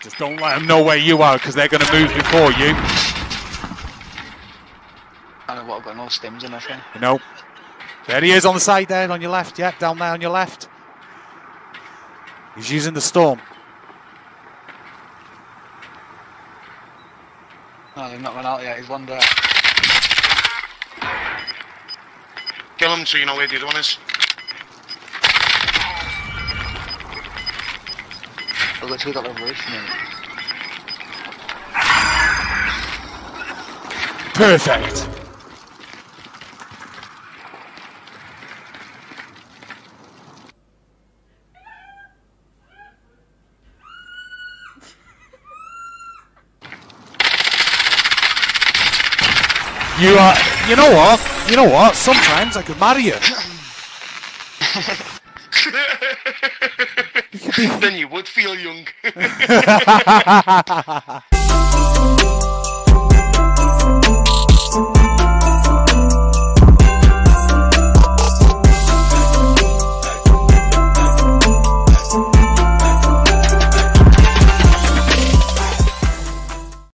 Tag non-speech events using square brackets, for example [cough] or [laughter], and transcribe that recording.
Just don't let them know where you are because they're going to move before you. I don't know what, I've got no stims or nothing. You know. There he is on the side there, on your left. Yep, down there on your left. He's using the storm. No, they've not run out yet, he's one there. Kill him so you know where the other one is. I've literally got revolution in. Perfect. You are. You know what? You know what? Sometimes I could marry you. [laughs] [laughs] [laughs] then you would feel young. [laughs]